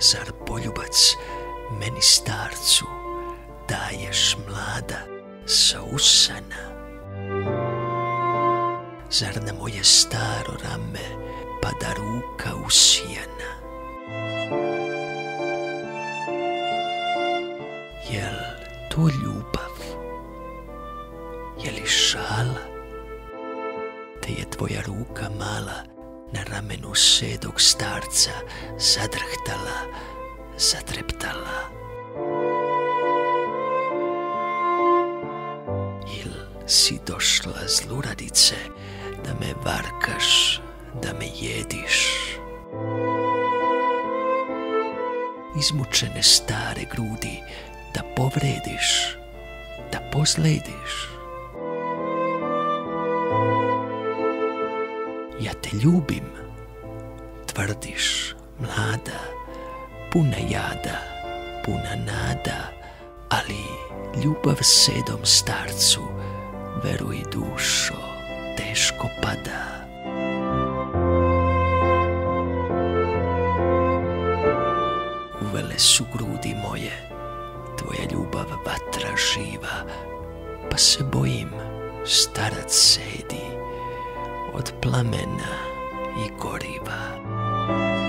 Zar poljubac meni starcu daješ mlada sa usana? Zar na moje staro rame pada ruka usijana? Jel to ljubav? Je li šala? Te je tvoja ruka mala na ramenu sedog starca zadrhtala, zatreptala. Il si došla zluradice da me varkaš, da me jediš. Izmučene stare grudi da povrediš, da pozlediš. Ja te ljubim, tvrdiš, mlada, puna jada, puna nada, ali ljubav sedom starcu, veruj dušo, teško pada. Uvele su grudi moje, tvoja ljubav vatra živa, pa se bojim, starac sedi, od plamena i goriva.